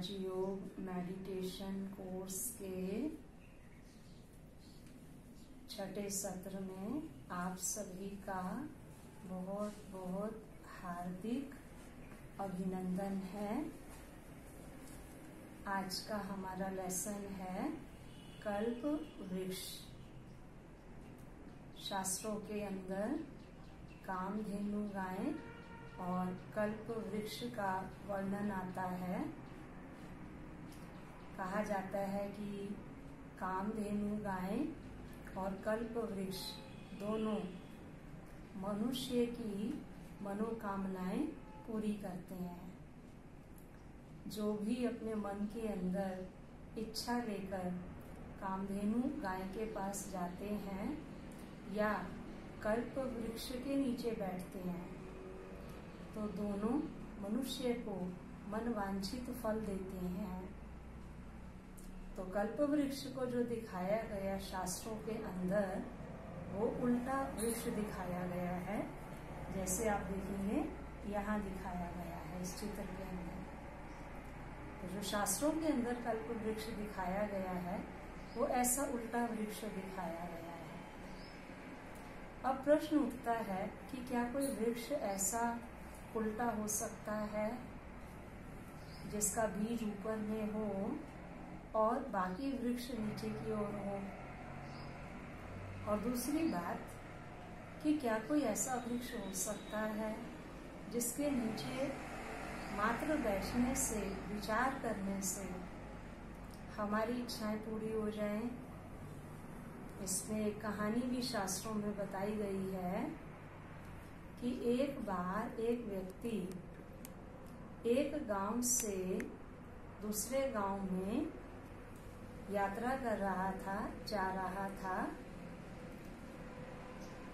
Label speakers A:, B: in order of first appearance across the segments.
A: राजयोग meditation course के छठे सत्र में आप सभी का बहुत बहुत हार्दिक अभिनंदन है। आज का हमारा लेसन है कल्प वृक्ष। शास्त्रों के अंदर कामधेनु गाय और कल्प वृक्ष का वर्णन आता है। कहा जाता है कि कामधेनु गाय और कल्प वृक्ष, दोनों मनुष्य की मनोकामनाएँ पूरी करते हैं। जो भी अपने मन के अंदर इच्छा लेकर कामधेनु गाय के पास जाते हैं या कल्प वृक्ष के नीचे बैठते हैं तो दोनों मनुष्य को मनवांछित फल देते हैं। तो कल्प वृक्ष को जो दिखाया गया शास्त्रों के अंदर, वो उल्टा वृक्ष दिखाया गया है। जैसे आप देखेंगे, यहाँ दिखाया गया है इस चित्र के अंदर। तो जो शास्त्रों के अंदर कल्प वृक्ष दिखाया गया है, वो ऐसा उल्टा वृक्ष दिखाया गया है। अब प्रश्न उठता है कि क्या कोई वृक्ष ऐसा उल्टा हो सकता है, जिसका बीज ऊपर में हो? और बाकी वृक्ष नीचे की ओर हो। और दूसरी बात कि क्या कोई ऐसा वृक्ष हो सकता है जिसके नीचे मात्र बैठने से, विचार करने से हमारी इच्छाएँ पूरी हो जाएँ? इसमें एक कहानी भी शास्त्रों में बताई गई है कि एक बार एक व्यक्ति एक गाँव से दूसरे गाँव में यात्रा कर रहा था, जा रहा था।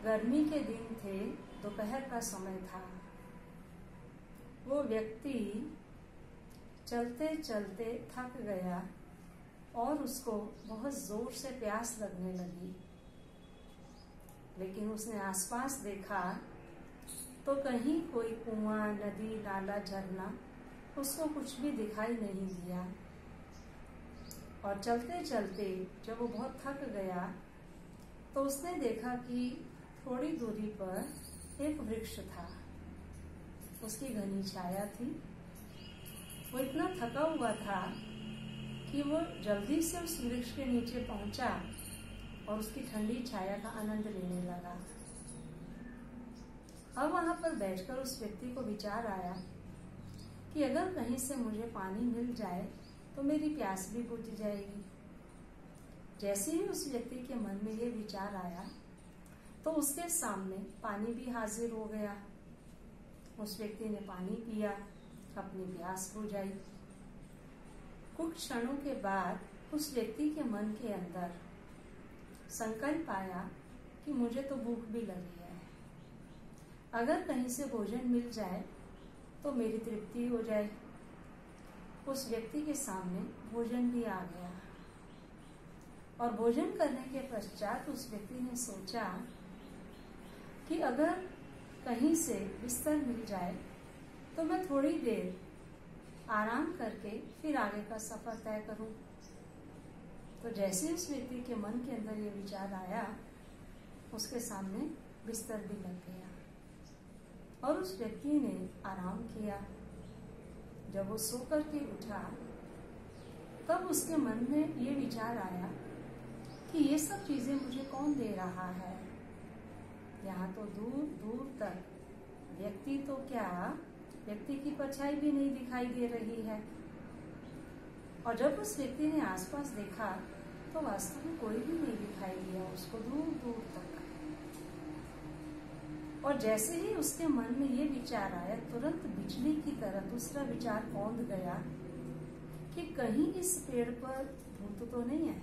A: गर्मी के दिन थे, दोपहर का समय था। वो व्यक्ति चलते चलते थक गया और उसको बहुत ज़ोर से प्यास लगने लगी। लेकिन उसने आसपास देखा तो कहीं कोई कुआँ, नदी, नाला, झरना, उसको कुछ भी दिखाई नहीं दिया। और चलते चलते जब वो बहुत थक गया तो उसने देखा कि थोड़ी दूरी पर एक वृक्ष था। उसकी घनी छाया थी। वो इतना थका हुआ था कि वो जल्दी से उस वृक्ष के नीचे पहुँचा और उसकी ठंडी छाया का आनंद लेने लगा। अब वहाँ पर बैठकर उस व्यक्ति को विचार आया कि अगर कहीं से मुझे पानी मिल जाए तो मेरी प्यास भी बुझ जाएगी। जैसे ही उस व्यक्ति के मन में ये विचार आया तो उसके सामने पानी भी हाजिर हो गया। उस व्यक्ति ने पानी पिया, अपनी प्यास बुझाई। कुछ क्षणों के बाद उस व्यक्ति के मन के अंदर संकल्प आया कि मुझे तो भूख भी लगी है। अगर कहीं से भोजन मिल जाए तो मेरी तृप्ति हो जाए उस व्यक्ति के सामने भोजन भी आ गया। और भोजन करने के पश्चात उस व्यक्ति ने सोचा कि अगर कहीं से बिस्तर मिल जाए तो मैं थोड़ी देर आराम करके फिर आगे का सफ़र तय करूँ। तो जैसे उस व्यक्ति के मन के अंदर ये विचार आया, उसके सामने बिस्तर भी लग गया। और उस व्यक्ति ने आराम किया। जब वो सो करके उठा, तब उसके मन में ये विचार आया कि ये सब चीज़ें मुझे कौन दे रहा है? यहाँ तो दूर दूर तक। व्यक्ति तो क्या? व्यक्ति की परछाई भी नहीं दिखाई दे रही है। और जब उस व्यक्ति ने आसपास देखा तो वास्तव में कोई भी नहीं दिखाई दिया। उसको दूर दूर तक। और जैसे ही उसके मन में ये विचार आया, तुरंत बिजली की तरह दूसरा विचार पौंध गया कि कहीं इस पेड़ पर भूत तो नहीं है।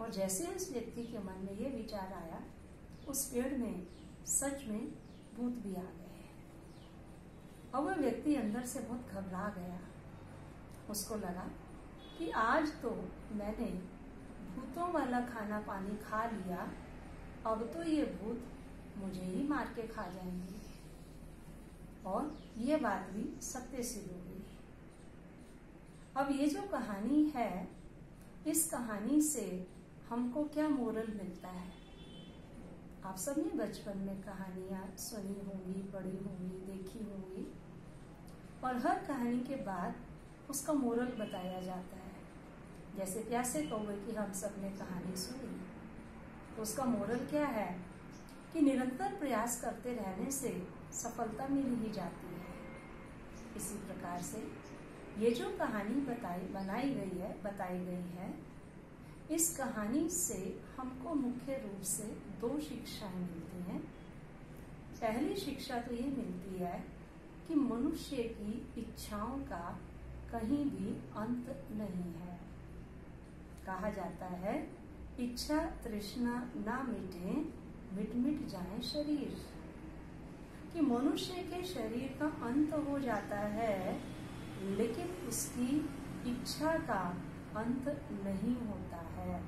A: और जैसे उस व्यक्ति के मन में ये विचार आया, उस पेड़ में, सच में भूत भी आ गए और वह व्यक्ति अंदर से बहुत घबरा गया। उसको लगा कि आज तो मैंने भूतों वाला खाना पानी खा लिया, अब तो ये भूत मुझे ही मार के खा जाएँगे। और ये बात भी सत्य सिद्ध हो गई। अब ये जो कहानी है, इस कहानी से हमको क्या मोरल मिलता है? आप सबने बचपन में कहानियाँ सुनी होंगी, पढ़ी होंगी, देखी होंगी, और हर कहानी के बाद उसका मोरल बताया जाता है। जैसे प्यासे कौवे की हम सबने कहानी सुनी। तो उसका मोरल क्या है? निरंतर प्रयास करते रहने से सफलता मिल ही जाती है। इसी प्रकार से ये जो कहानी बताई बनाई गई है बताई गई है, इस कहानी से हमको मुख्य रूप से दो शिक्षाएँ मिलती हैं। पहली शिक्षा तो ये मिलती है कि मनुष्य की इच्छाओं का कहीं भी अंत नहीं है। कहा जाता है, इच्छा तृष्णा ना मिटे मिट मिट जाए शरीर कि मनुष्य के शरीर का अंत हो जाता है, लेकिन उसकी इच्छा का अंत नहीं होता है।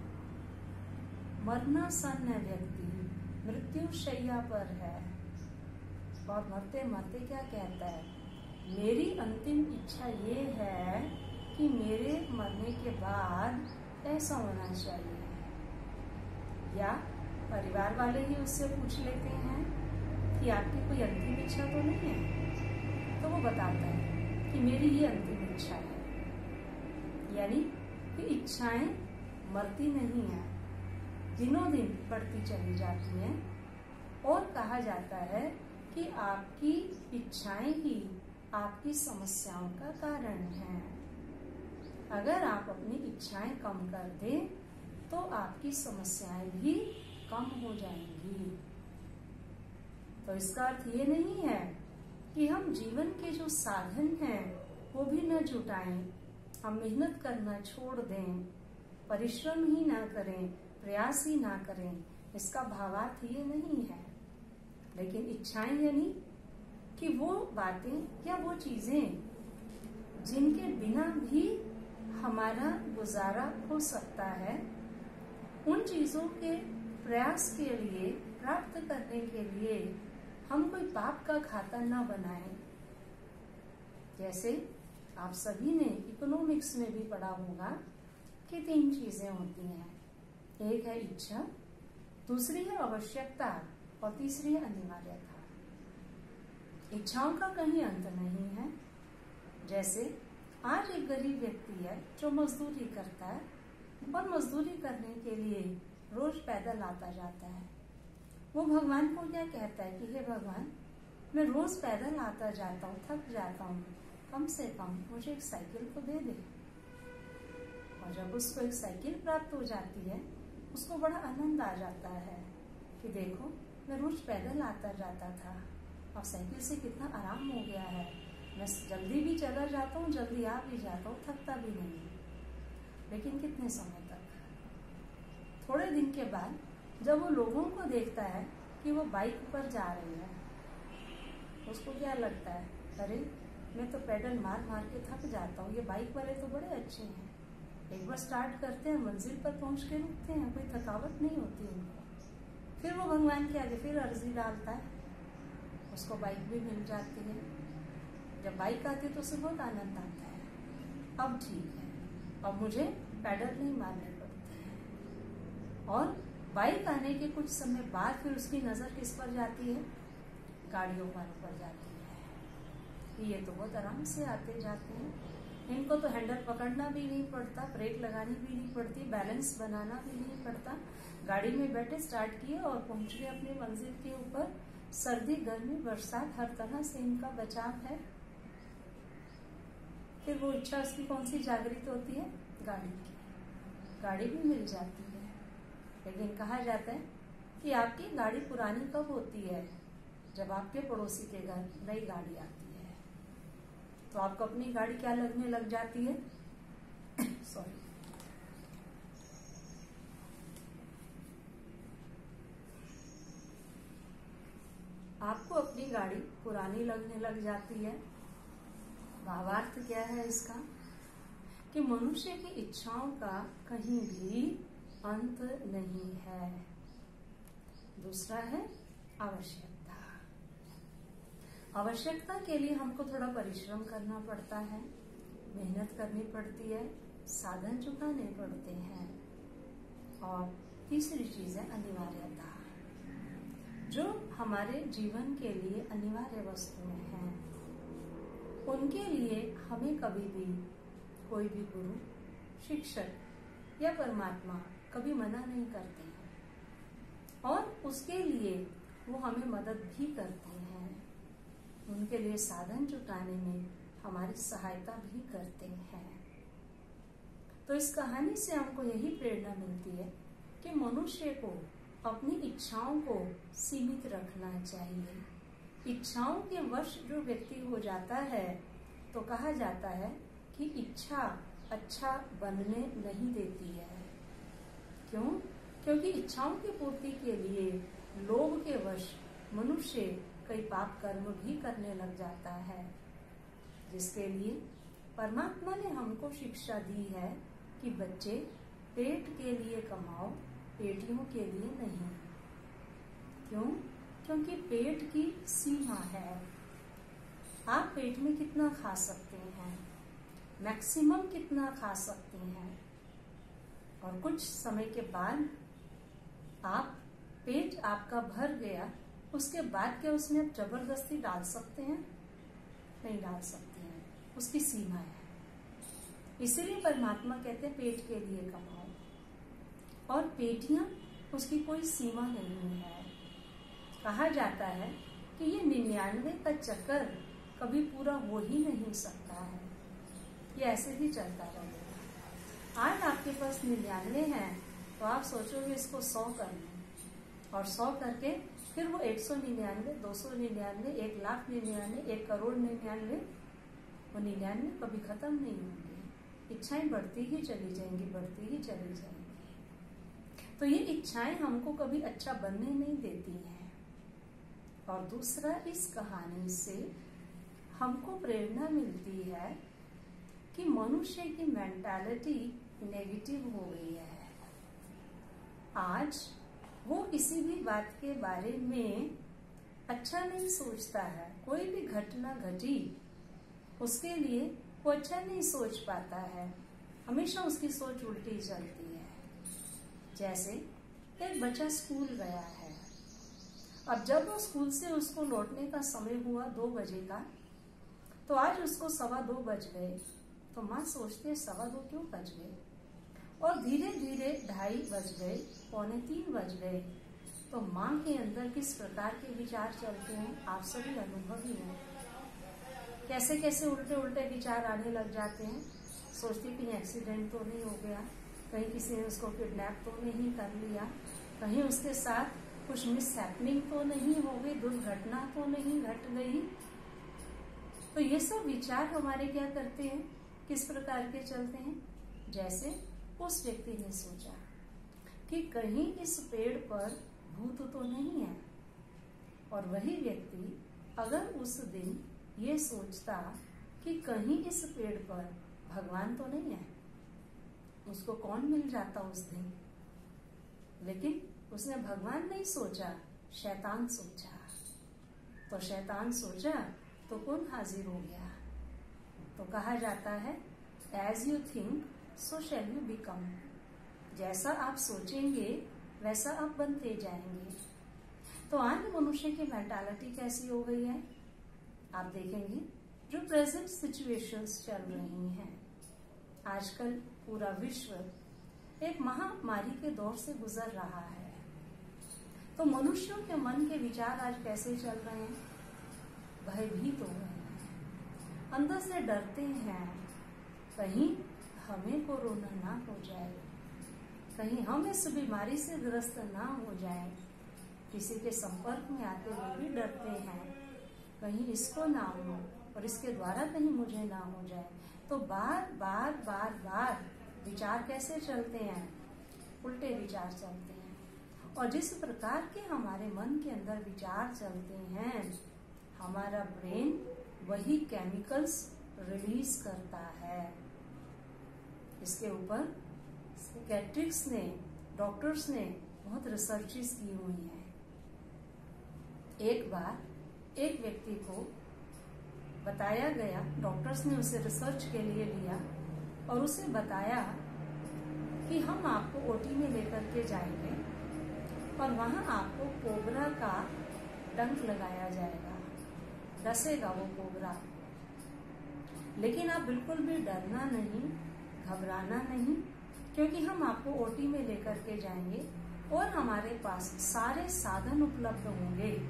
A: मरना सन्न व्यक्ति मृत्यु शैया पर है। और मरते मरते क्या कहता है? मेरी अंतिम इच्छा ये है कि मेरे मरने के बाद ऐसा होना चाहिए। या परिवार वाले ही उससे पूछ लेते हैं कि आपकी कोई अंतिम इच्छा तो नहीं है? तो वो बताता है कि मेरी ये अंतिम इच्छा है। यानी कि इच्छाएँ मरती नहीं है, दिनों दिन बढ़ती चली जाती हैं और कहा जाता है कि आपकी इच्छाएँ ही आपकी समस्याओं का कारण है। अगर आप अपनी इच्छाएँ कम कर दें तो आपकी समस्याएँ भी कम हो जाएँगी। तो इसका अर्थ ये नहीं है कि हम जीवन के जो साधन हैं, वो भी न जुटाएँ, हम मेहनत करना छोड़ दें, परिश्रम ही ना करें, प्रयास ही ना करें, इसका भावार्थ ये नहीं है। लेकिन इच्छाएँ यानी कि वो बातें या वो चीज़ें, जिनके बिना भी हमारा गुजारा हो सकता है, उन चीज़ों के प्रयास के लिए प्राप्त करने के लिए हम कोई पाप का खाता न बनाएँ। जैसे आप सभी ने इकोनॉमिक्स में भी पढ़ा होगा कि तीन चीज़ें होती हैं। एक है इच्छा, दूसरी है आवश्यकता और तीसरी है अनिवार्यता। इच्छाओं का कहीं अंत नहीं है। जैसे, आज एक गरीब व्यक्ति है जो मजदूरी करता है और मजदूरी करने के लिए रोज पैदल आता जाता है। वो भगवान को क्या कहता है कि, हे भगवान, मैं रोज पैदल आता जाता हूँ, थक जाता हूँ। कम से कम मुझे एक साइकिल तो दे दे। और जब उसको एक साइकिल प्राप्त हो जाती है, उसको बड़ा आनंद आ जाता है कि देखो, मैं रोज पैदल आता जाता था। और साइकिल से कितना आराम हो गया है। मैं जल्दी भी चला जाता हूँ, जल्दी आ भी जाता हूँ, थकता भी नहीं। लेकिन कितने समय थोड़े दिन के बाद जब वो लोगों को देखता है कि वो बाइक पर जा रहे हैं, उसको क्या लगता है? अरे, मैं तो पेडल मार मार के थक जाता हूँ। ये बाइक वाले तो बड़े अच्छे हैं। एक बार स्टार्ट करते हैं, मंजिल पर पहुँच के रुकते हैं। कोई थकावट नहीं होती उनको। फिर वो भगवान के आगे फिर अर्जी डालता है। उसको बाइक भी मिल जाती है। जब बाइक आती है तो उसे बहुत आनंद आता है। अब ठीक है। अब मुझे पैडल नहीं मारने और बाइक आने के कुछ समय बाद फिर उसकी नज़र किस पर जाती है? गाड़ियों पर ऊपर जाती है। ये तो बहुत आराम से आते जाते हैं। इनको तो हैंडल पकड़ना भी नहीं पड़ता, ब्रेक लगानी भी नहीं पड़ती, बैलेंस बनाना भी नहीं पड़ता। गाड़ी में बैठे स्टार्ट किए और पहुँच गए अपनी मंजिल के ऊपर। सर्दी, गर्मी, बरसात, हर तरह से इनका बचाव है। फिर वो इच्छा, उसकी कौन सी जागृत होती है? गाड़ी की। गाड़ी भी मिल जाती है लेकिन कहा जाता है कि आपकी गाड़ी पुरानी कब होती है? जब आपके पड़ोसी के घर नई गाड़ी आती है। तो आपको अपनी गाड़ी क्या लगने लग जाती है? सॉरी आपको अपनी गाड़ी पुरानी लगने लग जाती है। भावार्थ क्या है इसका? कि मनुष्य की इच्छाओं का कहीं भी अंत नहीं है। दूसरा है आवश्यकता। आवश्यकता के लिए हमको थोड़ा परिश्रम करना पड़ता है, मेहनत करनी पड़ती है, साधन चुकाने पड़ते हैं। और तीसरी चीज़ है अनिवार्यता, जो हमारे जीवन के लिए अनिवार्य वस्तुएँ हैं। उनके लिए हमें कभी भी कोई भी गुरु, शिक्षक या परमात्मा कभी मना नहीं करते हैं। और उसके लिए वो हमें मदद भी करते हैं। उनके लिए साधन जुटाने में हमारी सहायता भी करते हैं। तो इस कहानी से हमको यही प्रेरणा मिलती है कि मनुष्य को अपनी इच्छाओं को सीमित रखना चाहिए। इच्छाओं के वश जो व्यक्ति हो जाता है तो कहा जाता है कि इच्छा अच्छा बनने नहीं देती है। क्यों? क्योंकि इच्छाओं की पूर्ति के लिए लोभ के वश मनुष्य कई पाप कर्म भी करने लग जाता है। जिसके लिए परमात्मा ने हमको शिक्षा दी है कि बच्चे पेट के लिए कमाओ, पेटियों के लिए नहीं। क्यों? क्योंकि पेट की सीमा है। आप पेट में कितना खा सकते हैं? मैक्सिमम कितना खा सकते हैं? और कुछ समय के बाद आप, पेट आपका भर गया, उसके बाद क्या उसमें आप ज़बरदस्ती डाल सकते हैं? नहीं डाल सकते हैं। उसकी सीमा है। इसीलिए परमात्मा कहते हैं पेट के लिए कमाओ। और पेटियाँ, उसकी कोई सीमा नहीं है। कहा जाता है कि ये निन्यानवे का चक्कर कभी पूरा हो ही नहीं सकता है। ये ऐसे ही चलता रहेगा आज आपके पास निन्यानवे हैं तो आप सोचोगे इसको सौ करना और सौ करके फिर वो एक सौ निन्यानवे, दो सौ निन्यानवे, एक लाख निन्यानवे, एक करोड़ निन्यानवे, वो निन्यानवे कभी खत्म नहीं होंगे। इच्छाएँ बढ़ती ही चली जाएँगी, बढ़ती ही चली जाएँगी। तो ये इच्छाएँ हमको कभी अच्छा बनने नहीं देती हैं। और दूसरा, इस कहानी से हमको प्रेरणा मिलती है कि मनुष्य की मेंटालिटी नेगेटिव हो गई है। आज वो किसी भी बात के बारे में अच्छा नहीं सोचता है। कोई भी घटना घटी, उसके लिए वो अच्छा नहीं सोच पाता है। हमेशा उसकी सोच उल्टी चलती है। जैसे एक बच्चा स्कूल गया है। अब जब वो स्कूल से उसको लौटने का समय हुआ दो बजे का तो आज उसको सवा दो बज गए। तो माँ सोचते सवा दो क्यों बज गए? और धीरे धीरे ढाई बज गए, पौने तीन बज गए। तो माँ के अंदर किस प्रकार के विचार चलते हैं, आप सभी अनुभवी हैं। कैसे कैसे उल्टे उल्टे विचार आने लग जाते हैं? सोचती कहीं एक्सीडेंट तो नहीं हो गया, कहीं किसी ने उसको किडनैप तो नहीं कर लिया, कहीं उसके साथ कुछ मिस हैपनिंग तो नहीं हो गई, दुर्घटना तो नहीं घट गई। तो ये सब विचार हमारे क्या करते हैं? किस प्रकार के चलते हैं? जैसे उस व्यक्ति ने सोचा कि कहीं इस पेड़ पर भूत तो नहीं है। और वही व्यक्ति अगर उस दिन ये सोचता कि कहीं इस पेड़ पर भगवान तो नहीं है, उसको कौन मिल जाता उस दिन? लेकिन उसने भगवान नहीं सोचा, शैतान सोचा। तो शैतान सोचा तो कौन हाजिर हो गया? तो कहा जाता है as you think so shall you become जैसा आप सोचेंगे, वैसा आप बनते जाएँगे। तो आज मनुष्य की मेंटालिटी कैसी हो गई है? आप देखेंगे, जो प्रेजेंट सिचुएशंस चल रही हैं। आजकल पूरा विश्व एक महामारी के दौर से गुजर रहा है। तो मनुष्यों के मन के विचार आज कैसे चल रहे हैं? भयभीत हो गए अंदर से डरते हैं। कहीं हमें कोरोना ना हो जाए, कहीं हम इस बीमारी से ग्रस्त ना हो जाए, किसी के संपर्क में आते हुए भी डरते हैं, कहीं इसको ना हो और इसके द्वारा कहीं मुझे ना हो जाए। तो बार बार बार बार विचार कैसे चलते हैं? उल्टे विचार चलते हैं। और जिस प्रकार के हमारे मन के अंदर विचार चलते हैं, हमारा ब्रेन वही केमिकल्स रिलीज़ करता है। इसके ऊपर कैट्रिक्स ने डॉक्टर्स ने बहुत रिसर्चेस की हुई है। एक बार एक व्यक्ति को बताया गया डॉक्टर्स ने उसे रिसर्च के लिए लिया और उसे बताया कि हम आपको ओटी में लेकर के जाएँगे और वहाँ आपको कोबरा का डंक लगाया जाएगा। डसेगा वो कोबरा। लेकिन आप बिल्कुल भी डरना नहीं। घबराना नहीं, क्योंकि हम आपको ओटी में लेकर के जाएँगे और हमारे पास सारे साधन उपलब्ध होंगे।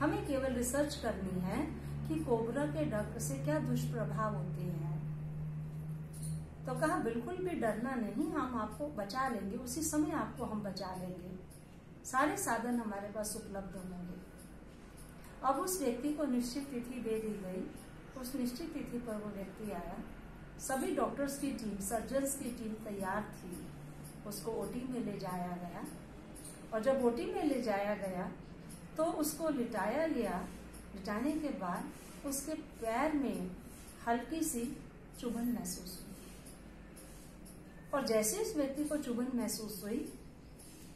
A: हमें केवल रिसर्च करनी है कि कोबरा के डंक से क्या दुष्प्रभाव होते हैं। तो कहा, बिल्कुल भी डरना नहीं, हम आपको बचा लेंगे, उसी समय आपको हम बचा लेंगे। सारे साधन हमारे पास उपलब्ध होंगे। अब उस व्यक्ति को निश्चित तिथि दे दी गई। उस निश्चित तिथि पर वो व्यक्ति आया। सभी डॉक्टर्स की टीम सर्जन्स की टीम तैयार थी। उसको ओटी में ले जाया गया। और जब ओटी में ले जाया गया तो उसको लिटाया गया। लिटाने के बाद उसके पैर में हल्की सी चुभन महसूस हुई। और जैसे इस व्यक्ति को चुभन महसूस हुई,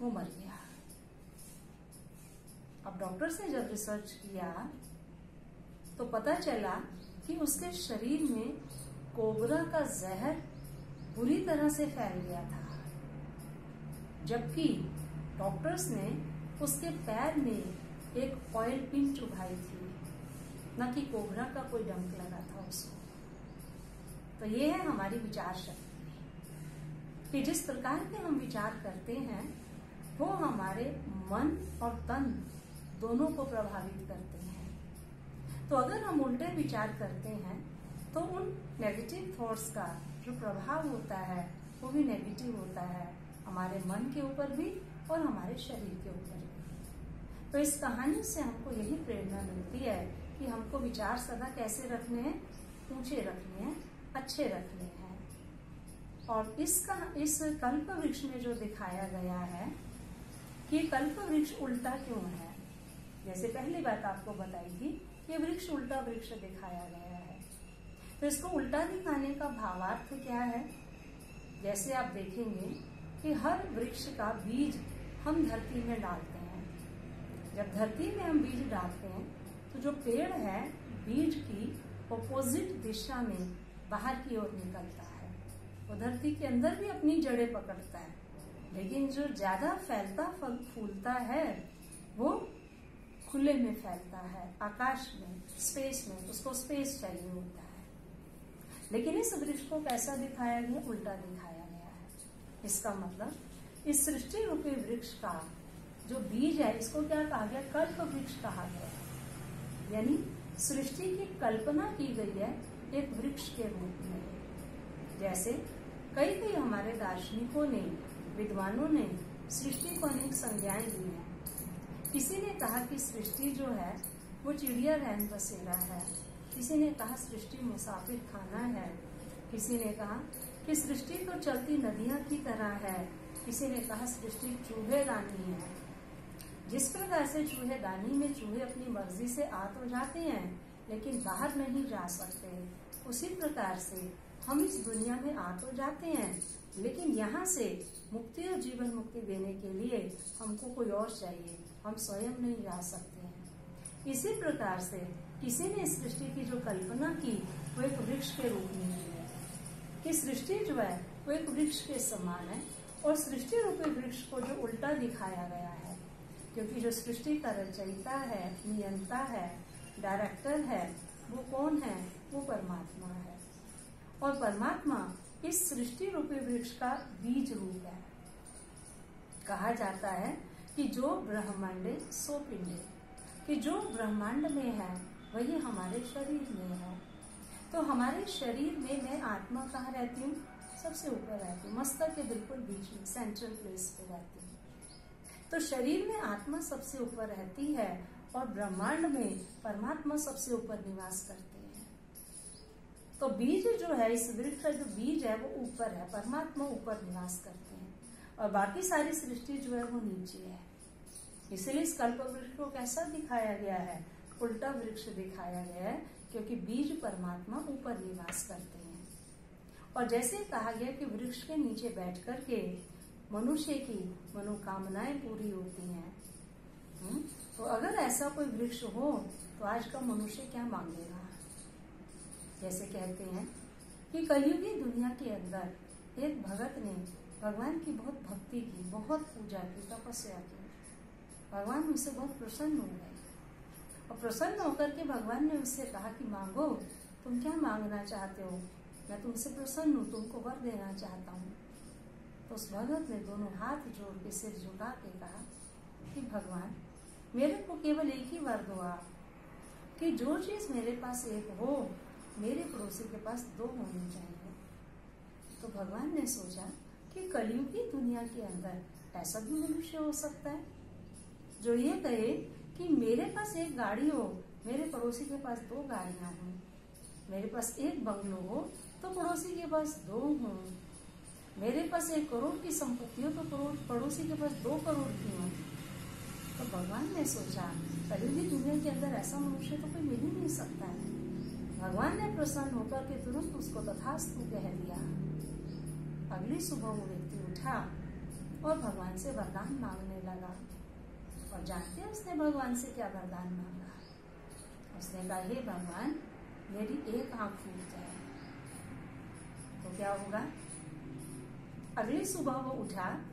A: वो मर गया। अब डॉक्टर्स ने जब रिसर्च किया तो पता चला कि उसके शरीर में कोबरा का जहर बुरी तरह से फैल गया था। जबकि डॉक्टर्स ने उसके पैर में एक ऑयल पिन चुभाई थी, न कि कोबरा का कोई डंक लगा था उसको। तो ये है हमारी विचार शक्ति। कि जिस प्रकार के हम विचार करते हैं, वो हमारे मन और तन दोनों को प्रभावित करते हैं। तो अगर हम उल्टे विचार करते हैं तो उन नेगेटिव थॉट्स का जो प्रभाव होता है, वो भी नेगेटिव होता है हमारे मन के ऊपर भी और हमारे शरीर के ऊपर भी। तो इस कहानी से हमको यही प्रेरणा मिलती है कि हमको विचार सदा कैसे रखने हैं, ऊँचे रखने हैं, अच्छे रखने हैं। और इसका इस कल्प वृक्ष में जो दिखाया गया है कि कल्प वृक्ष उल्टा क्यों है? जैसे पहली बात आपको बताई थी, ये वृक्ष उल्टा वृक्ष दिखाया गया तो इसको उल्टा दिखाने का भावार्थ क्या है? जैसे आप देखेंगे कि हर वृक्ष का बीज हम धरती में डालते हैं। जब धरती में हम बीज डालते हैं तो जो पेड़ है, बीज की ऑपोजिट दिशा में बाहर की ओर निकलता है। वो धरती के अंदर भी अपनी जड़ें पकड़ता है। लेकिन जो ज़्यादा फैलता फल फूलता है, वो खुले में फैलता है, आकाश में स्पेस में, उसको स्पेस चाहिए होता है। लेकिन इस वृक्ष को कैसा दिखाया गया? उल्टा दिखाया गया है। इसका मतलब इस सृष्टि रूपी वृक्ष का जो बीज है, इसको क्या कहा गया? कल्प वृक्ष कहा गया यानी, सृष्टि की कल्पना की गई है एक वृक्ष के रूप में। जैसे कई कई हमारे दार्शनिकों ने, विद्वानों ने सृष्टि को अनेक संज्ञाएँ दी है। किसी ने कहा कि सृष्टि जो है, वो चिड़िया रहन बसेरा है। किसी ने कहा, सृष्टि मुसाफिर खाना है। किसी ने कहा कि सृष्टि तो चलती नदियाँ की तरह है। किसी ने कहा, सृष्टि चूहे रानी है। जिस प्रकार से चूहे दानी में चूहे अपनी मर्ज़ी से आ तो जाते हैं, लेकिन बाहर नहीं जा सकते, उसी प्रकार से हम इस दुनिया में आ तो जाते हैं। लेकिन यहाँ से मुक्ति और जीवन मुक्ति देने के लिए हमको कोई और चाहिए। हम स्वयं नहीं जा सकते हैं। इसी प्रकार से किसी ने सृष्टि की जो कल्पना की, वो एक वृक्ष के रूप में की है। कि सृष्टि जो है, वो एक वृक्ष के समान है और सृष्टि रूपी वृक्ष को जो उल्टा दिखाया गया है, क्योंकि जो सृष्टि का रचयिता है, नियंता है डायरेक्टर है, वो कौन है? वो परमात्मा है। और परमात्मा इस सृष्टि रूपी वृक्ष का बीज रूप है। कहा जाता है कि जो ब्रह्मांडे सो पिंडे कि जो ब्रह्मांड में है वही हमारे शरीर में है। तो हमारे शरीर में मैं आत्मा कहाँ रहती हूँ? सबसे ऊपर रहती हूँ। मस्तक के बिल्कुल बीच में सेंट्रल प्लेस पे रहती हूँ। तो शरीर में आत्मा सबसे ऊपर रहती है और ब्रह्मांड में परमात्मा सबसे ऊपर निवास करते हैं। तो बीज जो है, इस वृक्ष का जो बीज है, वो ऊपर है। परमात्मा ऊपर निवास करते हैं। और बाकी सारी सृष्टि जो है, वो नीचे है। इसलिए इस कल्प वृक्ष को कैसा दिखाया गया है? उल्टा वृक्ष दिखाया गया है, क्योंकि बीज परमात्मा ऊपर निवास करते हैं। और जैसे कहा गया कि वृक्ष के नीचे बैठ करके मनुष्य की मनोकामनाएँ पूरी होती हैं। हम्म? तो अगर ऐसा कोई वृक्ष हो तो आज का मनुष्य क्या मांगेगा? जैसे कहते हैं कि कलयुगी दुनिया के अंदर एक भगत ने भगवान की बहुत भक्ति की, बहुत पूजा की, तपस्या की। भगवान उनसे बहुत प्रसन्न हो गए। और प्रसन्न होकर के भगवान ने उससे कहा कि मांगो, तुम क्या मांगना चाहते हो? मैं तुमसे प्रसन्न हूँ, तुमको वर देना चाहता हूँ। तो उस भगत ने दोनों हाथ जोड़ के सिर झुका के कहा कि भगवान, मेरे को केवल एक ही वर दो आप, कि जो चीज़ मेरे पास एक हो, मेरे पड़ोसी के पास दो होनी चाहिए। तो भगवान ने सोचा कि कलयुग की दुनिया के अंदर ऐसा भी मनुष्य हो सकता है, जो ये कहे कि मेरे पास एक गाड़ी हो, मेरे पड़ोसी के पास दो गाड़ियाँ हों, मेरे पास एक बंगलो हो तो पड़ोसी के पास दो हों, मेरे पास एक करोड़ की संपत्ति हो तो पड़ोसी के पास दो करोड़ की हो। तो भगवान ने सोचा, कभी भी दुनिया के अंदर ऐसा मनुष्य तो कोई मिल ही नहीं सकता है। भगवान ने प्रसन्न होकर के तुरंत उसको तथास्तु कह दिया। अगली सुबह वो व्यक्ति उठा और भगवान से वरदान मांगने लगा। और जानते हैं उसने भगवान से क्या वरदान मांगा? उसने कहा, हे भगवान, मेरी एक आँख फूट जाए। तो क्या होगा? अगली सुबह वो उठा,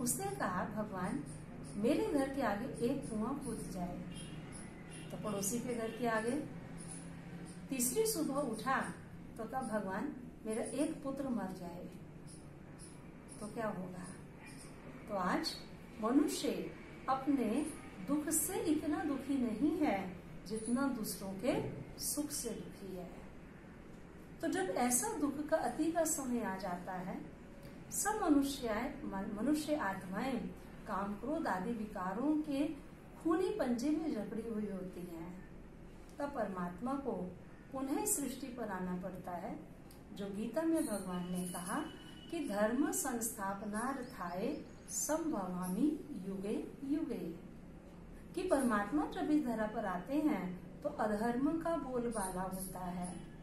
A: उसने कहा, भगवान, मेरे घर के आगे एक कुआँ फूट जाए। तो पड़ोसी के घर के आगे। तीसरी सुबह उठा तो कहा, भगवान, मेरा एक पुत्र मर जाए। तो क्या होगा? तो आज मनुष्य अपने दुख से इतना दुखी नहीं है जितना दूसरों के सुख से दुखी है। तो जब ऐसा दुख का अति का समय आ जाता है, सब मनुष्य मनुष्य आत्माएँ काम क्रोध आदि विकारों के खूनी पंजे में जकड़ी हुई होती हैं। तब परमात्मा को पुनः सृष्टि पर आना पड़ता है, जो गीता में भगवान ने कहा कि धर्म संस्थापनार्थाए संभवामी युगे युगे। कि परमात्मा जब इस धरा पर आते हैं तो अधर्म का बोलबाला होता है।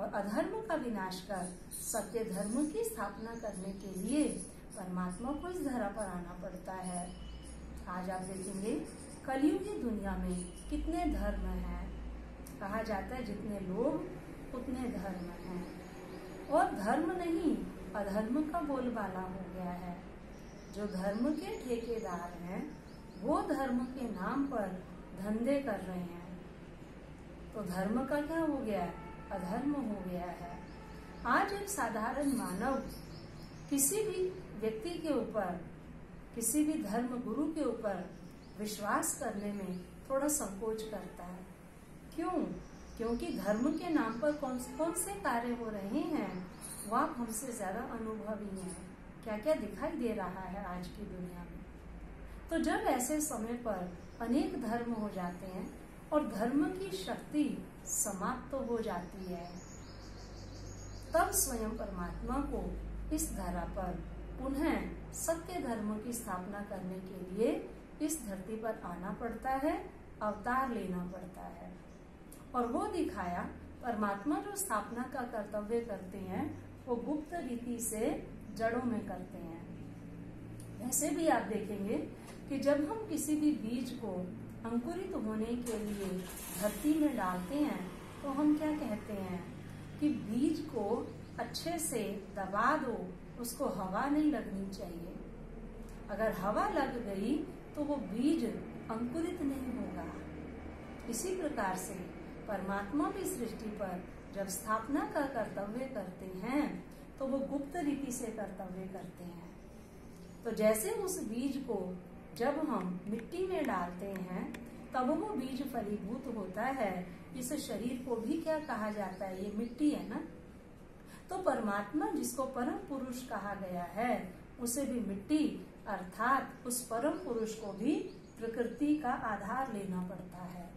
A: और अधर्म का विनाश कर, सत्य धर्म की स्थापना करने के लिए परमात्मा को इस धरा पर आना पड़ता है। आज आप देखेंगे, कलयुग की दुनिया में कितने धर्म हैं। कहा जाता है, जितने लोग, उतने धर्म हैं। और धर्म नहीं, अधर्म का बोलबाला हो गया है। जो धर्म के ठेकेदार हैं, वो धर्म के नाम पर धंधे कर रहे हैं। तो धर्म का क्या हो गया है? अधर्म हो गया है। आज एक साधारण मानव किसी भी व्यक्ति के ऊपर, किसी भी धर्म गुरु के ऊपर विश्वास करने में थोड़ा संकोच करता है। क्यों? क्योंकि धर्म के नाम पर कौन कौन से कार्य हो रहे हैं, वो आप हमसे ज़्यादा अनुभवी हैं। क्या क्या दिखाई दे रहा है आज की दुनिया में? तो जब ऐसे समय पर अनेक धर्म हो जाते हैं और धर्म की शक्ति समाप्त तो हो जाती है, तब स्वयं परमात्मा को इस धरा पर पुनः सत्य धर्म की स्थापना करने के लिए इस धरती पर आना पड़ता है, अवतार लेना पड़ता है। और वो दिखाया, परमात्मा जो स्थापना का कर्तव्य करते हैं, वो गुप्त रीति से जड़ों में करते हैं। ऐसे भी आप देखेंगे कि जब हम किसी भी बीज को अंकुरित होने के लिए धरती में डालते हैं तो हम क्या कहते हैं कि बीज को अच्छे से दबा दो, उसको हवा नहीं लगनी चाहिए। अगर हवा लग गई तो वो बीज अंकुरित नहीं होगा। इसी प्रकार से परमात्मा भी सृष्टि पर जब स्थापना का कर्तव्य करते हैं तो वो गुप्त रीति से कर्तव्य करते हैं। तो जैसे उस बीज को जब हम मिट्टी में डालते हैं, तब वो बीज फलीभूत होता है। इस शरीर को भी क्या कहा जाता है? ये मिट्टी है ना? तो परमात्मा जिसको परम पुरुष कहा गया है, उसे भी मिट्टी, अर्थात उस परम पुरुष को भी प्रकृति का आधार लेना पड़ता है।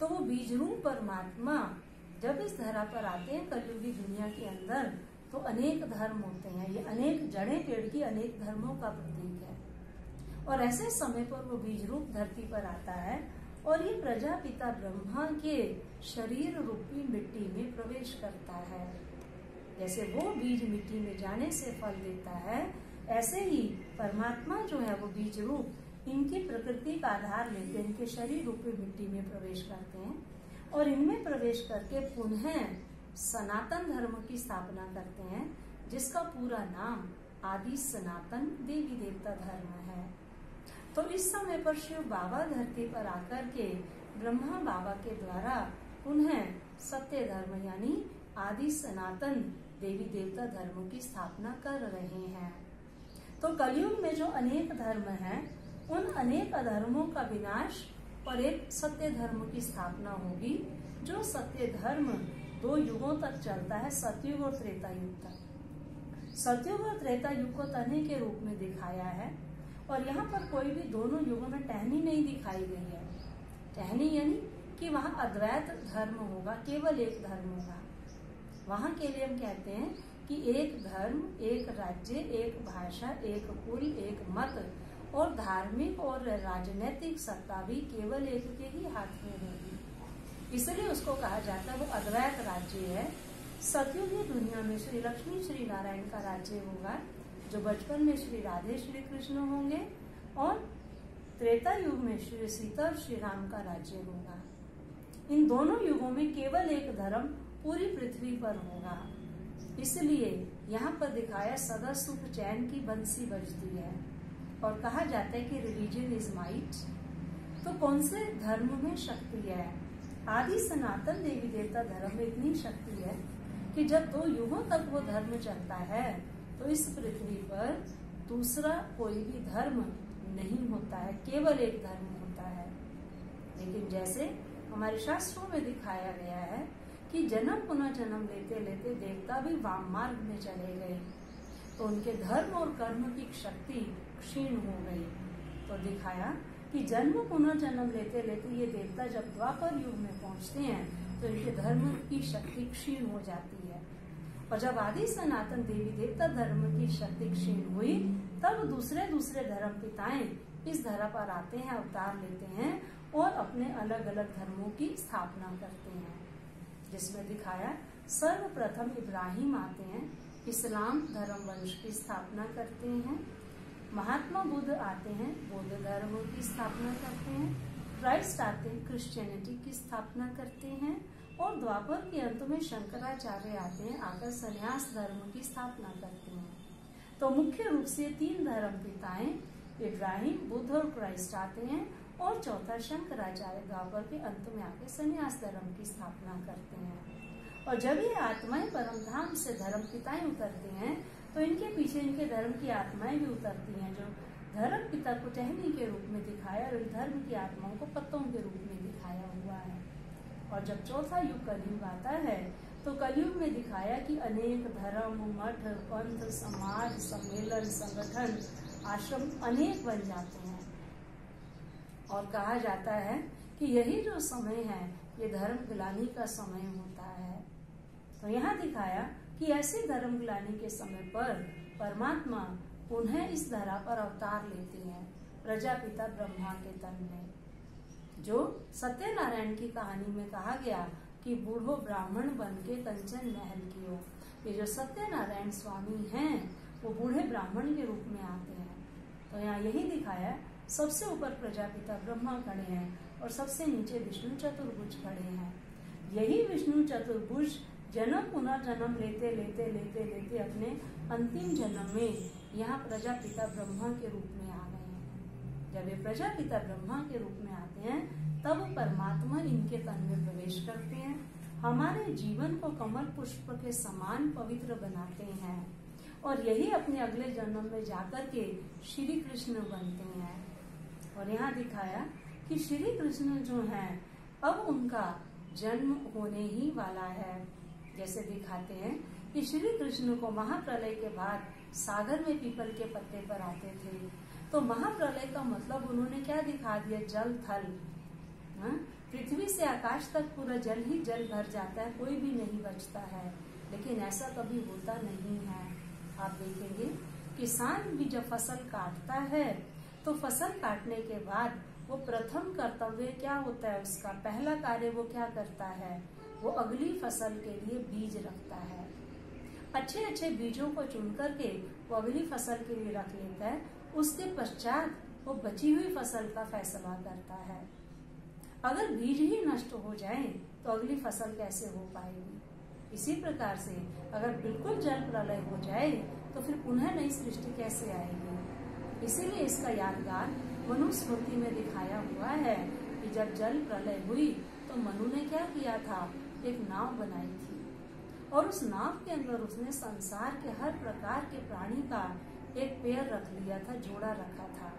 A: तो वो बीज रूप परमात्मा जब इस धरा पर आते हैं, कलयुगी दुनिया के अंदर तो अनेक धर्म होते हैं। ये अनेक जड़ें पेड़ की अनेक धर्मों का प्रतीक है। और ऐसे समय पर वो बीज रूप धरती पर आता है और ये प्रजापिता ब्रह्मा के शरीर रूपी मिट्टी में प्रवेश करता है। जैसे वो बीज मिट्टी में जाने से फल देता है, ऐसे ही परमात्मा जो है वो बीज रूप इनकी प्रकृति का आधार लेते इनके शरीर रूपी मिट्टी में प्रवेश करते हैं और इनमें प्रवेश करके पुनः सनातन धर्म की स्थापना करते हैं, जिसका पूरा नाम आदि सनातन देवी देवता धर्म है। तो इस समय पर शिव बाबा धरती पर आकर के, ब्रह्मा बाबा के द्वारा उन्हें सत्य धर्म यानी आदि सनातन देवी देवता धर्मों की स्थापना कर रहे हैं। तो कलयुग में जो अनेक धर्म हैं, उन अनेक अधर्मों का विनाश और एक सत्य धर्म की स्थापना होगी, जो सत्य धर्म दो युगों तक चलता है सतयुग और त्रेता युग तक। सतयुग और त्रेता युग को तने के रूप में दिखाया है और यहाँ पर कोई भी दोनों युगों में टहनी नहीं दिखाई गई है। टहनी यानी कि वहाँ अद्वैत धर्म होगा, केवल एक धर्म होगा। वहाँ के लिए हम कहते हैं कि एक धर्म, एक राज्य, एक भाषा, एक कुल, एक मत और धार्मिक और राजनैतिक सत्ता भी केवल एक के ही हाथ में होगी इसलिए उसको कहा जाता है, वो अद्वैत राज्य है। सतयुगी दुनिया में श्री लक्ष्मी, श्री नारायण का राज्य होगा, जो बचपन में श्री राधे, श्री कृष्ण होंगे और त्रेता युग में श्री सीता और श्री राम का राज्य होगा। इन दोनों युगों में केवल एक धर्म पूरी पृथ्वी पर होगा। इसलिए यहाँ पर दिखाया सदा सुख चैन की बंसी बजती है और कहा जाता है कि रिलीजन इज़ माइट तो कौन से धर्म में शक्ति है? आदि सनातन देवी देवता धर्म में इतनी शक्ति है कि जब दो युगों तक वो धर्म चलता है तो इस पृथ्वी पर दूसरा कोई भी धर्म नहीं होता है, केवल एक धर्म होता है। लेकिन जैसे हमारे शास्त्रों में दिखाया गया है कि जन्म पुनः जन्म लेते लेते देवता भी वाम मार्ग में चले गए तो उनके धर्म और कर्म की शक्ति क्षीण हो गई। तो दिखाया कि जन्म पुनर्जन्म लेते लेते ये देवता जब द्वापर युग में पहुँचते हैं तो इनके धर्म की शक्ति क्षीण हो जाती है। और जब आदि सनातन देवी देवता धर्म की शक्ति क्षीण हुई, तब दूसरे दूसरे धर्म पिताएँ इस धरा पर आते हैं, अवतार लेते हैं और अपने अलग अलग धर्मों की स्थापना करते हैं। जिसमें दिखाया, सर्वप्रथम इब्राहिम आते हैं, इस्लाम धर्म वंश की स्थापना करते हैं महात्मा बुद्ध आते हैं बौद्ध धर्म की स्थापना करते हैं, क्राइस्ट आते हैं, क्रिश्चियनिटी की स्थापना करते हैं और द्वापर के अंत में शंकराचार्य आते हैं, आकर संन्यास धर्म की स्थापना करते हैं। तो मुख्य रूप से तीन धर्म पिताएँ, इब्राहिम, बुद्ध और क्राइस्ट आते हैं और चौथा शंकराचार्य द्वापर के अंत में आकर संन्यास धर्म की स्थापना करते हैं। और जब ये आत्माएँ परम धाम से धर्म पिताएँ उतरते हैं तो इनके पीछे इनके धर्म की आत्माएँ भी उतरती हैं, जो धर्म पिता को टहनी के रूप में दिखाया और धर्म की आत्माओं को पत्तों के रूप में दिखाया हुआ है। और जब चौथा युग कलयुग आता है तो कलयुग में दिखाया कि अनेक धर्म, मठ, पंथ, समाज, सम्मेलन, संगठन, आश्रम अनेक बन जाते हैं। और कहा जाता है कि यही जो समय है, ये धर्म गिलानी का समय होता है। तो यहाँ दिखाया कि ऐसे धर्म गिलानी के समय पर परमात्मा पुनः इस धरा पर अवतार लेते हैं, प्रजापिता ब्रह्मा के तन में। जो सत्यनारायण की कहानी में कहा गया कि बूढ़ो ब्राह्मण बन के कंचन महल की हो ये जो सत्यनारायण स्वामी हैं, वो बूढ़े ब्राह्मण के रूप में आते हैं। तो यहाँ यही दिखाया, सबसे ऊपर प्रजापिता ब्रह्मा खड़े हैं और सबसे नीचे विष्णु चतुर्भुज खड़े हैं। यही विष्णु चतुर्भुज जन्म, पुनर्जन्म लेते लेते लेते लेते अपने अंतिम जन्म में यहाँ प्रजापिता ब्रह्मा के रूप में आ गए हैं। जब ये प्रजापिता ब्रह्मा के रूप में आते हैं, तब परमात्मा इनके तन में प्रवेश करते हैं। हमारे जीवन को कमल पुष्प के समान पवित्र बनाते हैं और यही अपने अगले जन्म में जाकर के श्री कृष्ण बनते हैं। और यहाँ दिखाया कि श्री कृष्ण जो हैं, अब उनका जन्म होने ही वाला है। जैसे दिखाते हैं कि श्री कृष्ण को महाप्रलय के बाद सागर में पीपल के पत्ते पर आते थे। तो महाप्रलय का मतलब उन्होंने क्या दिखा दिया? जल, थल। हाँ? पृथ्वी से आकाश तक पूरा जल ही जल भर जाता है, कोई भी नहीं बचता है। लेकिन ऐसा कभी होता नहीं है। आप देखेंगे किसान भी जब फ़सल काटता है तो फ़सल काटने के बाद वो प्रथम कर्तव्य क्या होता है? उसका पहला कार्य वो क्या करता है? वो अगली फ़सल के लिए बीज रखता है। अच्छे अच्छे बीजों को चुन करके वो अगली फ़सल के लिए रख लेता है। उसके पश्चात वो बची हुई फ़सल का फैसला करता है। अगर बीज ही नष्ट हो जाए तो अगली फ़सल कैसे हो पाएगी? इसी प्रकार से अगर बिल्कुल जल प्रलय हो जाए तो फिर पुनः नई सृष्टि कैसे आएगी? इसीलिए इसका यादगार मनुस्मृति में दिखाया हुआ है कि जब जल प्रलय हुई तो मनु ने क्या किया था? एक नाव बनाई थी और उस नाव के अंदर उसने संसार के हर प्रकार के प्राणी का एक पेड़ रख लिया था, जोड़ा रखा था।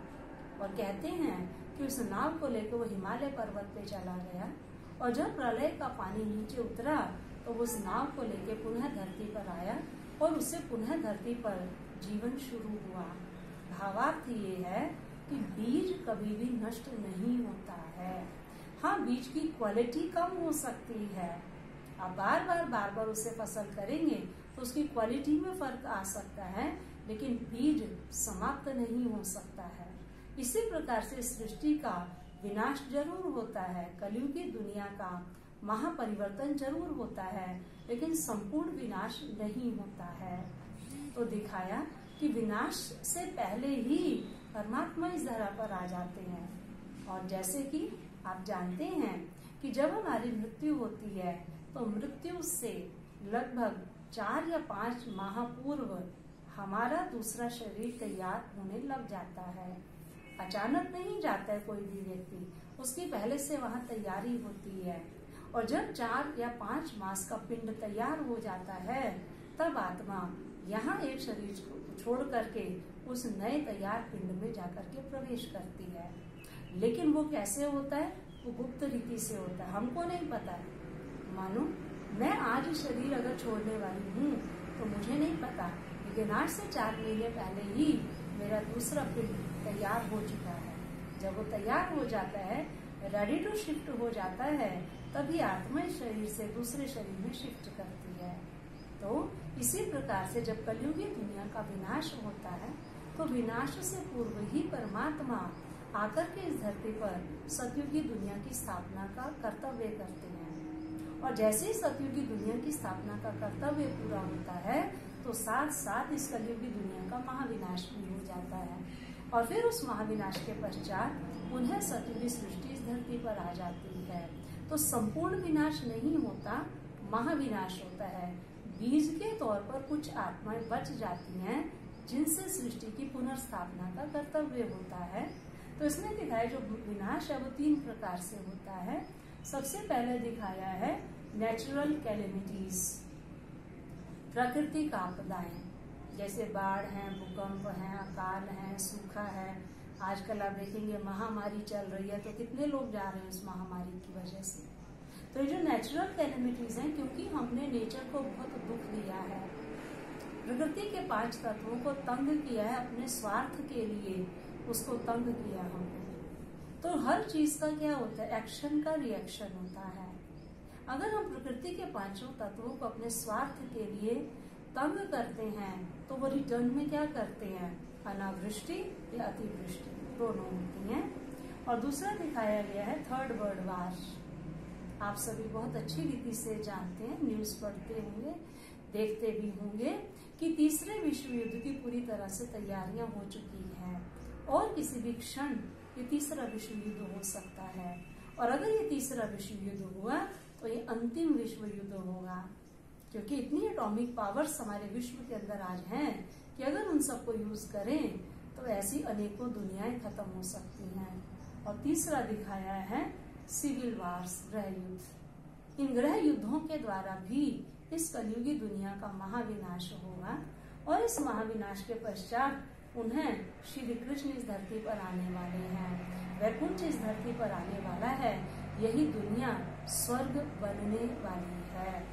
A: और कहते हैं कि उस नाव को लेकर वो हिमालय पर्वत पे चला गया और जब प्रलय का पानी नीचे उतरा तो उस नाव को लेकर पुनः धरती पर आया और उससे पुनः धरती पर जीवन शुरू हुआ। भावार्थ ये है कि बीज कभी भी नष्ट नहीं होता है। हाँ बीज की क्वालिटी कम हो सकती है आप बार बार बार बार उसे फ़सल करेंगे तो उसकी क्वालिटी में फ़र्क आ सकता है, लेकिन बीज समाप्त नहीं हो सकता है। इसी प्रकार से सृष्टि का विनाश ज़रूर होता है, कलयुग की दुनिया का महापरिवर्तन ज़रूर होता है, लेकिन संपूर्ण विनाश नहीं होता है। तो दिखाया कि विनाश से पहले ही परमात्मा इस धरा पर आ जाते हैं। और जैसे कि आप जानते हैं कि जब हमारी मृत्यु होती है तो मृत्यु से लगभग चार या पाँच माह पूर्व हमारा दूसरा शरीर तैयार होने लग जाता है। अचानक नहीं जाता है कोई भी व्यक्ति। उसकी पहले से वहाँ तैयारी होती है। और जब चार या पाँच मास का पिंड तैयार हो जाता है, तब आत्मा यहाँ एक शरीर छोड़ करके उस नए तैयार पिंड में जाकर के प्रवेश करती है। लेकिन वो कैसे होता है? वो गुप्त रीति से होता है। हमको नहीं पता। है मानो मैं आज शरीर अगर छोड़ने वाली हूँ तो मुझे नहीं पता लेकिन आज से चार महीने पहले ही मेरा दूसरा पिंड तैयार हो चुका है। जब वो तैयार हो जाता है रेडी टू शिफ्ट हो जाता है, तभी आत्मा इस शरीर से दूसरे शरीर में शिफ्ट करती है। तो इसी प्रकार से जब कलयुगी दुनिया का विनाश होता है तो विनाश से पूर्व ही परमात्मा आकर के इस धरती पर सतयुगी दुनिया की स्थापना का कर्तव्य करते हैं। और जैसे ही सतयुगी दुनिया की स्थापना का कर्तव्य पूरा होता है तो साथ साथ इस कलयुगी दुनिया का महाविनाश भी हो जाता है। और फिर उस महाविनाश के पश्चात पुनः सतयुगी सृष्टि इस धरती पर आ जाती है। तो संपूर्ण विनाश नहीं होता, महाविनाश होता है। बीज के तौर पर कुछ आत्माएँ बच जाती हैं, जिनसे सृष्टि की पुनर्स्थापना का कर्तव्य होता है। तो इसमें दिखाया जो विनाश है, वो तीन प्रकार से होता है। सबसे पहले दिखाया है नेचुरल कैलेमिटीज प्राकृतिक आपदाएँ, जैसे बाढ़ है, भूकंप है, अकाल है, सूखा है। आजकल आप देखेंगे महामारी चल रही है तो कितने लोग जा रहे हैं उस महामारी की वजह से? तो ये जो नेचुरल कैलेमिटीज हैं, क्योंकि हमने नेचर को बहुत दुख दिया है, प्रकृति के पाँच तत्वों को तंग किया है अपने स्वार्थ के लिए, उसको तंग किया हमने। तो हर चीज़ का क्या होता है? एक्शन का रिएक्शन होता है। अगर हम प्रकृति के पाँचों तत्वों को अपने स्वार्थ के लिए तंग करते हैं तो वो रिटर्न में क्या करते हैं? अनावृष्टि या अतिवृष्टि, दोनों होती हैं। और दूसरा दिखाया गया है थर्ड वर्ल्ड वार आप सभी बहुत अच्छी रीति से जानते हैं न्यूज़ पढ़ते होंगे, देखते भी होंगे कि तीसरे विश्व युद्ध की पूरी तरह से तैयारियाँ हो चुकी हैं। और किसी भी क्षण ये तीसरा विश्व युद्ध हो सकता है। और अगर ये तीसरा विश्व युद्ध हुआ तो ये अंतिम विश्व युद्ध होगा। क्योंकि इतनी एटॉमिक पावर्स हमारे विश्व के अंदर आज हैं कि अगर उन सबको यूज़ करें तो ऐसी अनेकों दुनियाएँ खत्म हो सकती हैं। और तीसरा दिखाया है सिविल वार्स ग्रह युद्ध। इन ग्रह युद्धों के द्वारा भी इस कलयुगी दुनिया का महाविनाश होगा। और इस महाविनाश के पश्चात उन्हें श्री कृष्ण इस धरती पर आने वाले हैं। वैकुंठ इस धरती पर आने वाला है। यही दुनिया स्वर्ग बनने वाली है।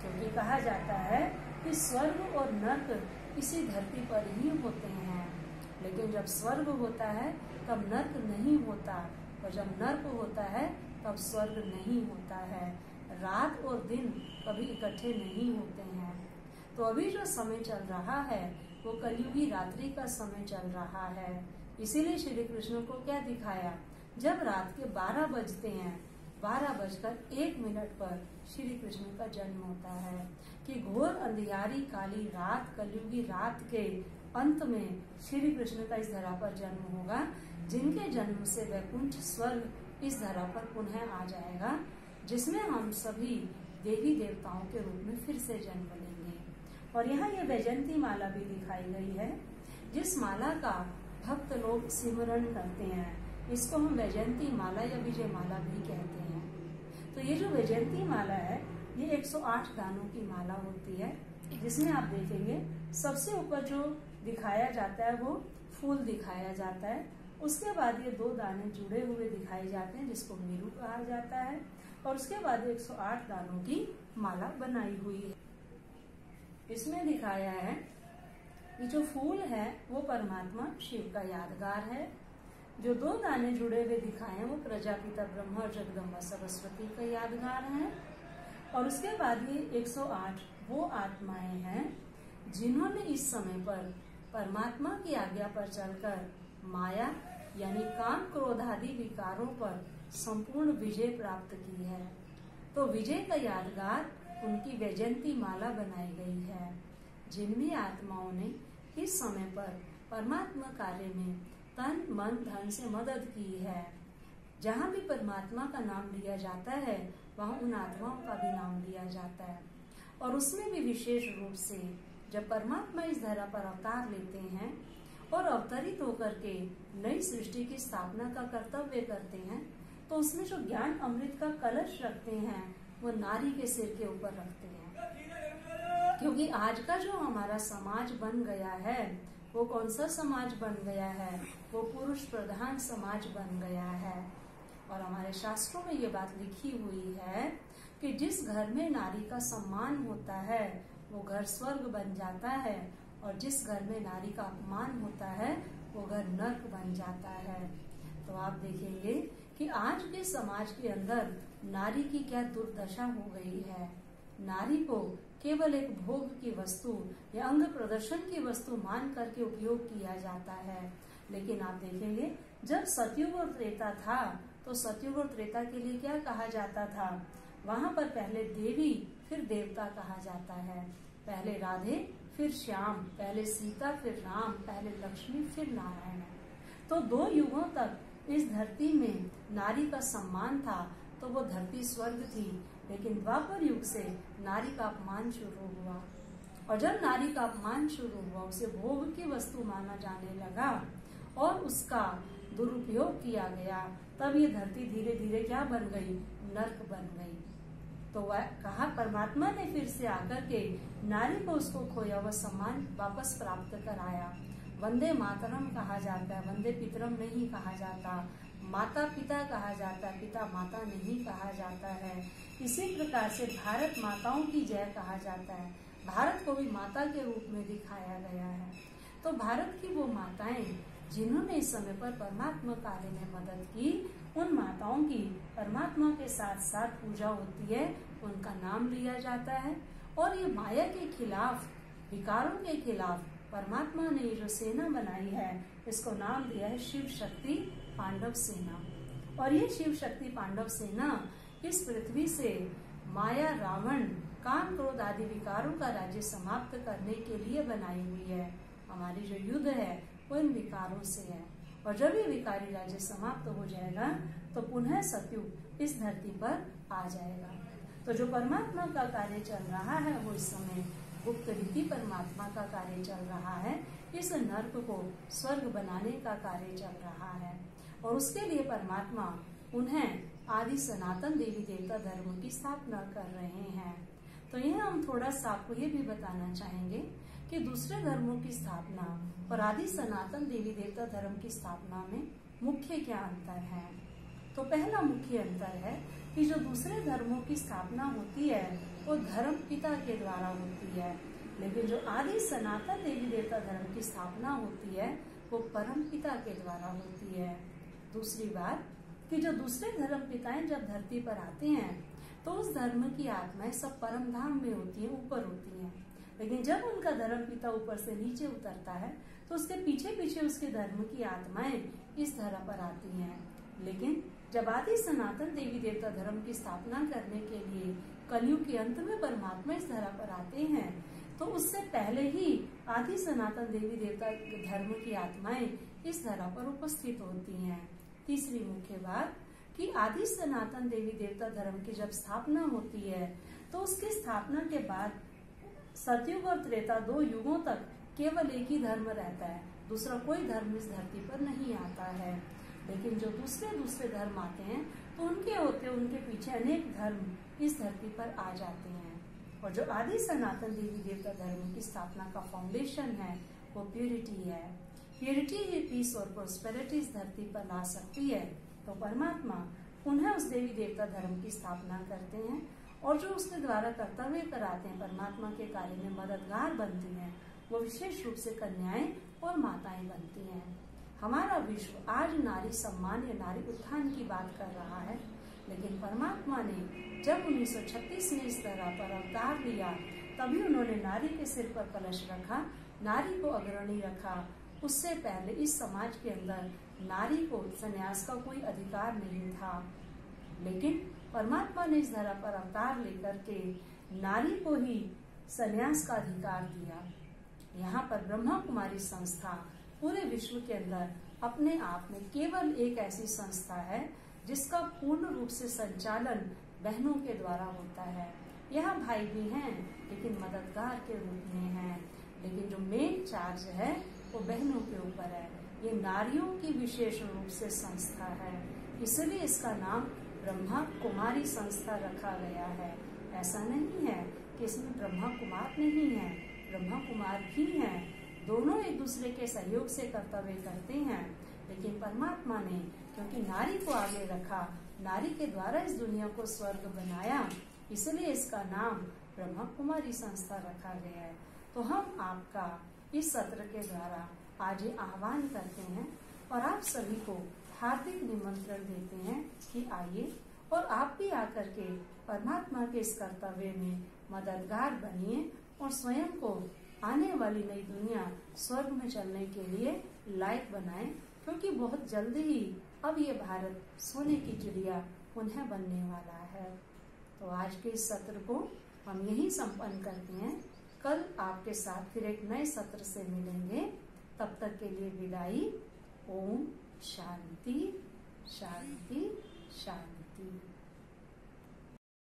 A: क्योंकि कहा जाता है कि स्वर्ग और नर्क इसी धरती पर ही होते हैं। लेकिन जब स्वर्ग होता है, तब नर्क नहीं होता। और जब नर्क होता है, तब स्वर्ग नहीं होता है। रात और दिन कभी इकट्ठे नहीं होते हैं। तो अभी जो समय चल रहा है वो कलयुगी रात्रि का समय चल रहा है। इसीलिए श्री कृष्ण को क्या दिखाया? जब रात के बारह बजते हैं, बारह बजकर एक मिनट पर श्री कृष्ण का जन्म होता है कि घोर अंधियारी काली रात, कलयुगी रात के अंत में श्री कृष्ण का इस धरा पर जन्म होगा, जिनके जन्म से वैकुंठ स्वर्ग इस धरा पर पुनः आ जाएगा, जिसमें हम सभी देवी देवताओं के रूप में फिर से जन्म लेंगे। और यहाँ ये वैजंती माला भी दिखाई गई है, जिस माला का भक्त लोग सिमरण करते हैं, इसको हम वैजंती माला या विजय माला भी कहते हैं। तो ये जो वैजंती माला है, ये 108 दानों की माला होती है, जिसमें आप देखेंगे, सबसे ऊपर जो दिखाया जाता है, वो फूल दिखाया जाता है। उसके बाद ये दो दाने जुड़े हुए दिखाए जाते हैं, जिसको मेरू कहा जाता है, और उसके बाद 108 दानों की माला बनाई हुई है। इसमें दिखाया है कि जो फूल है, वो परमात्मा शिव का यादगार है। जो दो दाने जुड़े हुए दिखाए हैं, वो प्रजापिता ब्रह्मा और जगदम्बा सरस्वती का यादगार है। और उसके बाद ये 108 वो आत्माएँ हैं, जिन्होंने इस समय पर परमात्मा की आज्ञा पर चलकर माया, यानी काम क्रोध आदि विकारों पर संपूर्ण विजय प्राप्त की है। तो विजय का यादगार उनकी वैजंती माला बनाई गई है जिन भी आत्माओं ने इस समय पर परमात्मा कार्य में तन, मन, धन से मदद की है। जहाँ भी परमात्मा का नाम लिया जाता है, वहाँ उन आत्माओं का भी नाम लिया जाता है। और उसमें भी विशेष रूप से जब परमात्मा इस धरा पर अवतार लेते हैं और अवतरित होकर के नई सृष्टि की स्थापना का कर्तव्य करते हैं तो उसमें जो ज्ञान, अमृत का कलश रखते हैं वो नारी के सिर के ऊपर रखते हैं। क्योंकि आज का जो हमारा समाज बन गया है, वो कौन सा समाज बन गया है? वो पुरुष प्रधान समाज बन गया है। और हमारे शास्त्रों में ये बात लिखी हुई है कि जिस घर में नारी का सम्मान होता है, वो घर स्वर्ग बन जाता है। और जिस घर में नारी का अपमान होता है, वो घर नर्क बन जाता है। तो आप देखेंगे कि आज के समाज के अंदर नारी की क्या दुर्दशा हो गई है? नारी को केवल एक भोग की वस्तु या अंग प्रदर्शन की वस्तु मान करके उपयोग किया जाता है। लेकिन आप देखेंगे, जब सतयुग और त्रेता था तो सतयुग और त्रेता के लिए क्या कहा जाता था? वहाँ पर पहले देवी, फिर देवता कहा जाता है। पहले राधे, फिर श्याम, पहले सीता, फिर राम, पहले लक्ष्मी, फिर नारायण। तो दो युगों तक इस धरती में नारी का सम्मान था तो वो धरती स्वर्ग थी, लेकिन द्वापर युग से नारी का अपमान शुरू हुआ। और जब नारी का अपमान शुरू हुआ, उसे भोग की वस्तु माना जाने लगा और उसका दुरुपयोग किया गया, तब ये धरती धीरे धीरे क्या बन गई? नर्क बन गई। तो वह कहा, परमात्मा ने फिर से आकर के नारी को उसको खोया हुआ सम्मान वापस प्राप्त कराया। वंदे मातरम कहा जाता है, वंदे पितरम नहीं कहा जाता, माता पिता कहा जाता है, पिता माता नहीं कहा जाता है। इसी प्रकार से भारत माताओं की जय कहा जाता है। भारत को भी माता के रूप में दिखाया गया है। तो भारत की वो माताएँ, जिन्होंने इस समय पर परमात्मा कार्य में मदद की, उन माताओं की परमात्मा के साथ साथ पूजा होती है, उनका नाम लिया जाता है। और ये माया के खिलाफ, विकारों के खिलाफ परमात्मा ने जो सेना बनाई है, इसको नाम दिया है शिव शक्ति पांडव सेना। और ये शिव शक्ति पांडव सेना इस पृथ्वी से माया, रावण, काम क्रोध आदि विकारों का राज्य समाप्त करने के लिए बनाई हुई है। हमारी जो युद्ध है, वो इन विकारों से है। और जब ये विकारी राज्य समाप्त हो जाएगा तो पुनः सत्युग इस धरती पर आ जाएगा। तो जो परमात्मा का कार्य चल रहा है, वो इस समय गुप्त रीति परमात्मा का कार्य चल रहा है। इस नर्क को स्वर्ग बनाने का कार्य चल रहा है। और उसके लिए परमात्मा उन्हें आदि सनातन देवी देवता धर्म की स्थापना कर रहे हैं। तो यह हम थोड़ा सा आपको ये भी बताना चाहेंगे कि दूसरे धर्मों की स्थापना और आदि सनातन देवी देवता धर्म की स्थापना में मुख्य क्या अंतर है? तो पहला मुख्य अंतर है कि जो दूसरे धर्मों की स्थापना होती है वो धर्म पिता के द्वारा होती है। लेकिन जो आदि सनातन देवी देवता धर्म की स्थापना होती है, वो परम पिता के द्वारा होती है। दूसरी बात कि जो दूसरे धर्म पिताएँ जब धरती पर आते हैं तो उस धर्म की आत्माएँ सब परम धाम में होती हैं, ऊपर होती हैं। लेकिन जब उनका धर्म पिता ऊपर से नीचे उतरता है तो उसके पीछे पीछे उसके धर्म की आत्माएँ इस धरा पर आती हैं। लेकिन जब आदि सनातन देवी देवता धर्म की स्थापना करने के लिए कलयुग के अंत में परमात्मा इस धरा पर आते हैं तो उससे पहले ही आदि सनातन देवी देवता धर्म की आत्माएँ इस धरा पर उपस्थित होती हैं। तीसरी मुख्य बात कि आदि सनातन देवी देवता धर्म की जब स्थापना होती है तो उसकी स्थापना के बाद सतयुग और त्रेता दो युगों तक केवल एक ही धर्म रहता है, दूसरा कोई धर्म इस धरती पर नहीं आता है। लेकिन जो दूसरे दूसरे धर्म आते हैं तो उनके होते, उनके पीछे अनेक धर्म इस धरती पर आ जाते हैं। और जो आदि सनातन देवी देवता धर्म की स्थापना का फाउंडेशन है, वो प्योरिटी है। प्यूरिटी ही पीस और प्रोस्पेरिटी इस धरती पर ला सकती है। तो परमात्मा पुनः उस देवी देवता धर्म की स्थापना करते हैं और जो उसके द्वारा कर्तव्य कराते हैं, परमात्मा के कार्य में मददगार बनती हैं, वो विशेष रूप से कन्याएँ और माताएँ बनती हैं। हमारा विश्व आज नारी सम्मान या नारी उत्थान की बात कर रहा है। लेकिन परमात्मा ने जब 1936 में इस तरह पर अवतार लिया, तभी उन्होंने नारी के सिर पर कलश रखा, नारी को अग्रणी रखा। उससे पहले इस समाज के अंदर नारी को संन्यास का कोई अधिकार नहीं था। लेकिन परमात्मा ने इस धरा पर अवतार लेकर के नारी को ही संन्यास का अधिकार दिया। यहाँ पर ब्रह्मा कुमारी संस्था पूरे विश्व के अंदर अपने आप में केवल एक ऐसी संस्था है जिसका पूर्ण रूप से संचालन बहनों के द्वारा होता है। यहाँ भाई भी हैं, लेकिन मददगार के रूप में हैं। लेकिन जो मेन चार्ज है, वो बहनों के ऊपर है। ये नारियों की विशेष रूप से संस्था है। इसलिए इसका नाम ब्रह्मा कुमारी संस्था रखा गया है। ऐसा नहीं है कि इसमें ब्रह्मा कुमार नहीं है। ब्रह्मा कुमार भी हैं। दोनों एक दूसरे के सहयोग से कर्तव्य करते हैं। लेकिन परमात्मा ने क्योंकि नारी को आगे रखा, नारी के द्वारा इस दुनिया को स्वर्ग बनाया, इसलिए इसका नाम ब्रह्मा कुमारी संस्था रखा गया है। तो हम आपका इस सत्र के द्वारा आज आह्वान करते हैं और आप सभी को हार्दिक निमंत्रण देते हैं कि आइए और आप भी आकर के परमात्मा के इस कर्तव्य में मददगार बनिए और स्वयं को आने वाली नई दुनिया स्वर्ग में चलने के लिए लायक बनाए, क्योंकि बहुत जल्दी ही अब ये भारत सोने की चिड़िया पुनः बनने वाला है। तो आज के इस सत्र को हम यही संपन्न करते हैं। कल आपके साथ फिर एक नए सत्र से मिलेंगे। तब तक के लिए विदाई। ओम शांति शांति शांति।